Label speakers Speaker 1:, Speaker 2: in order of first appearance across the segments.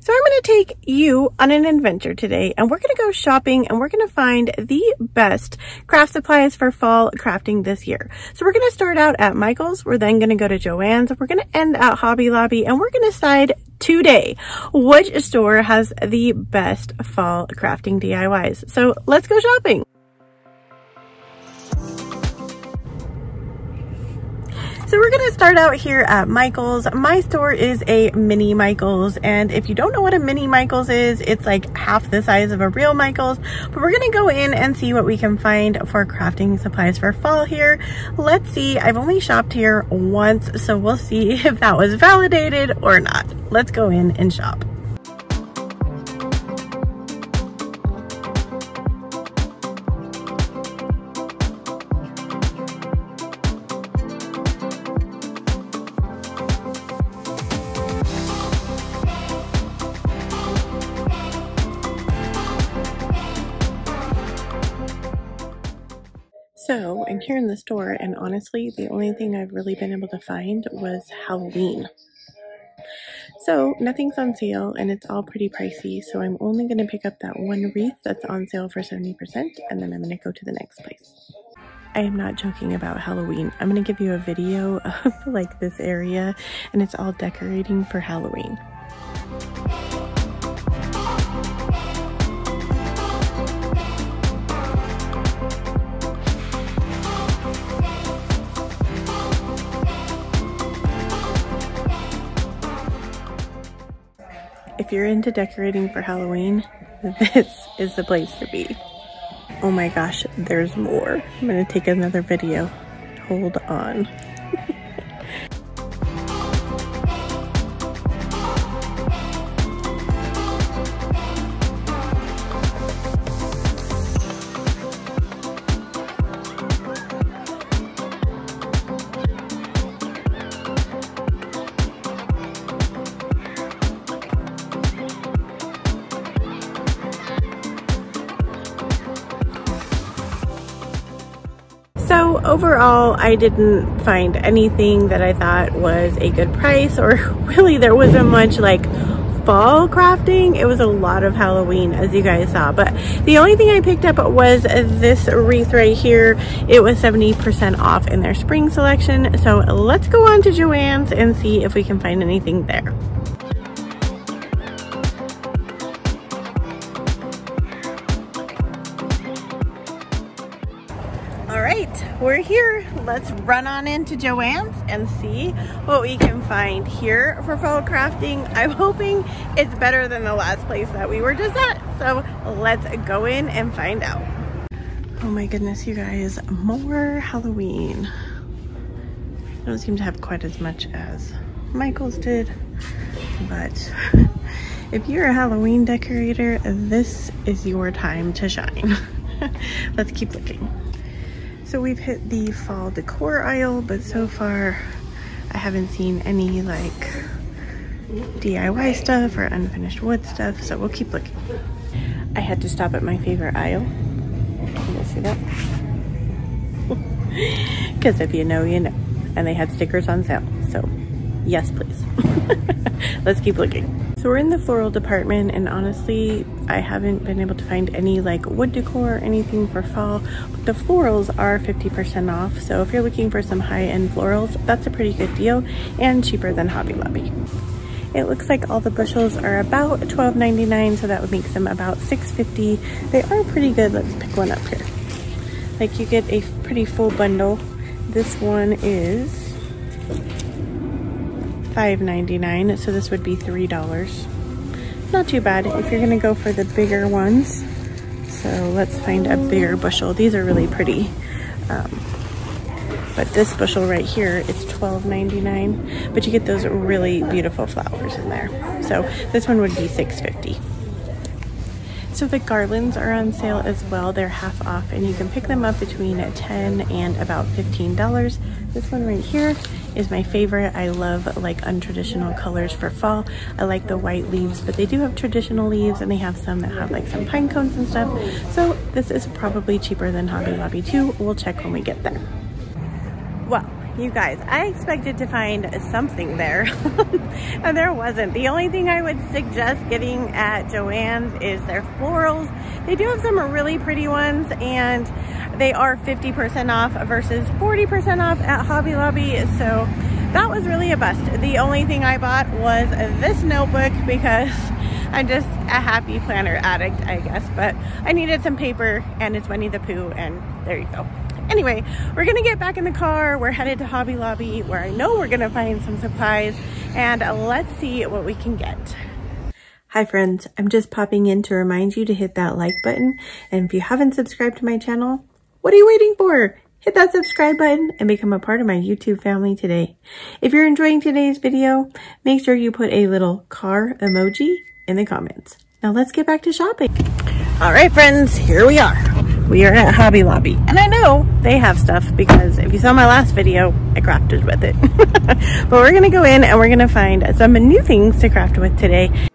Speaker 1: So I'm going to take you on an adventure today and we're going to go shopping and we're going to find the best craft supplies for fall crafting this year. So we're going to start out at Michael's. We're then going to go to Joann's. We're going to end at Hobby Lobby and we're going to decide today which store has the best fall crafting DIYs. So let's go shopping. So we're gonna start out here at Michael's. My store is a mini Michael's and if you don't know what a mini Michael's is, it's like half the size of a real Michael's. But we're gonna go in and see what we can find for crafting supplies for fall here. Let's see, I've only shopped here once, so we'll see if that was validated or not. Let's go in and shop. So I'm here in the store and honestly the only thing I've really been able to find was Halloween. So nothing's on sale and it's all pretty pricey so I'm only going to pick up that one wreath that's on sale for 70% and then I'm going to go to the next place. I am not joking about Halloween. I'm going to give you a video of like this area and it's all decorating for Halloween. If you're into decorating for Halloween, this is the place to be. Oh my gosh, there's more. I'm gonna take another video. Hold on. So overall, I didn't find anything that I thought was a good price or really there wasn't much like fall crafting. It was a lot of Halloween as you guys saw, but the only thing I picked up was this wreath right here. It was 70% off in their spring selection. So let's go on to Joann's and see if we can find anything there. Let's run on into Joann's and see what we can find here for fall crafting. I'm hoping it's better than the last place that we were just at. So let's go in and find out. Oh my goodness, you guys, more Halloween. I don't seem to have quite as much as Michael's did, but if you're a Halloween decorator, this is your time to shine. Let's keep looking. So we've hit the fall decor aisle, but so far I haven't seen any like DIY stuff or unfinished wood stuff, so we'll keep looking. I had to stop at my favorite aisle. You see that? Because if you know, you know. And they had stickers on sale, so yes, please. Let's keep looking. So we're in the floral department and honestly, I haven't been able to find any like wood decor or anything for fall, but the florals are 50% off. So if you're looking for some high-end florals, that's a pretty good deal and cheaper than Hobby Lobby. It looks like all the bushels are about $12.99, so that would make them about $6.50. They are pretty good. Let's pick one up here. Like you get a pretty full bundle. This one is $5.99, so this would be $3. Not too bad if you're gonna go for the bigger ones. So let's find a bigger bushel. These are really pretty. Um, but this bushel right here is $12.99, but you get those really beautiful flowers in there. So this one would be $6.50. So the garlands are on sale as well. They're half off and you can pick them up between 10 and about $15. This one right here is my favorite. I love like untraditional colors for fall. I like the white leaves, but they do have traditional leaves and they have some that have like some pine cones and stuff. So this is probably cheaper than Hobby Lobby too. We'll check when we get there. Well, You guys, I expected to find something there and there wasn't. The only thing I would suggest getting at Joann's is their florals. They do have some really pretty ones and they are 50% off versus 40% off at Hobby Lobby. So that was really a bust. The only thing I bought was this notebook because I'm just a happy planner addict, I guess. But I needed some paper and it's Winnie the Pooh and there you go. Anyway, we're gonna get back in the car. We're headed to Hobby Lobby where I know we're gonna find some supplies and let's see what we can get. Hi friends, I'm just popping in to remind you to hit that like button. And if you haven't subscribed to my channel, what are you waiting for? Hit that subscribe button and become a part of my YouTube family today. If you're enjoying today's video, make sure you put a little car emoji in the comments. Now let's get back to shopping. All right, friends, here we are we are at Hobby Lobby. And I know they have stuff because if you saw my last video, I crafted with it. but we're gonna go in and we're gonna find some new things to craft with today.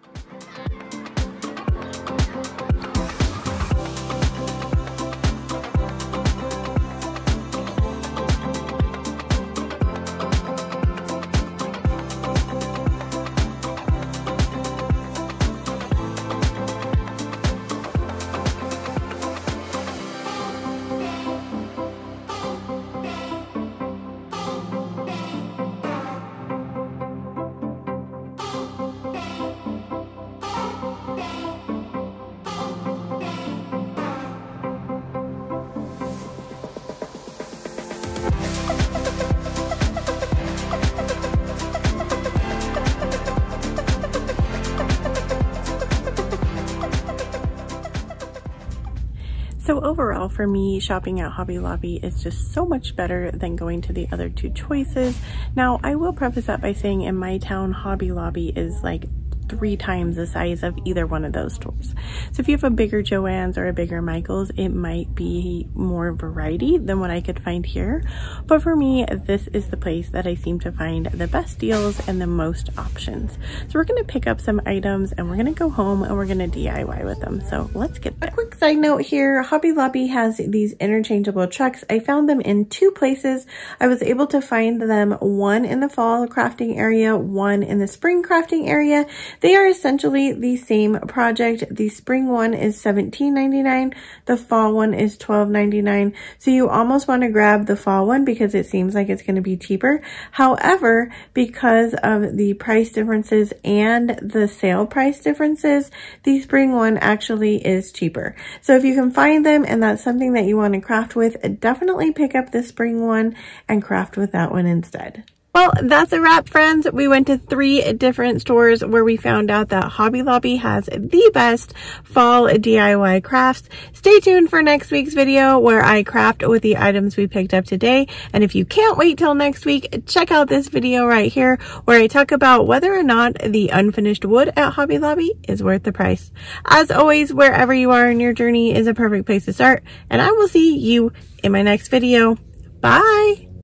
Speaker 1: So overall for me, shopping at Hobby Lobby is just so much better than going to the other two choices. Now, I will preface that by saying in my town, Hobby Lobby is like three times the size of either one of those stores. So if you have a bigger Joann's or a bigger Michael's, it might be more variety than what I could find here. But for me, this is the place that I seem to find the best deals and the most options. So we're gonna pick up some items and we're gonna go home and we're gonna DIY with them. So let's get there. A quick side note here, Hobby Lobby has these interchangeable trucks. I found them in two places. I was able to find them one in the fall crafting area, one in the spring crafting area. They are essentially the same project. The spring one is $17.99. The fall one is $12.99. So you almost want to grab the fall one because it seems like it's going to be cheaper. However, because of the price differences and the sale price differences, the spring one actually is cheaper. So if you can find them and that's something that you want to craft with, definitely pick up the spring one and craft with that one instead. Well, that's a wrap, friends. We went to three different stores where we found out that Hobby Lobby has the best fall DIY crafts. Stay tuned for next week's video where I craft with the items we picked up today. And if you can't wait till next week, check out this video right here where I talk about whether or not the unfinished wood at Hobby Lobby is worth the price. As always, wherever you are in your journey is a perfect place to start. And I will see you in my next video. Bye!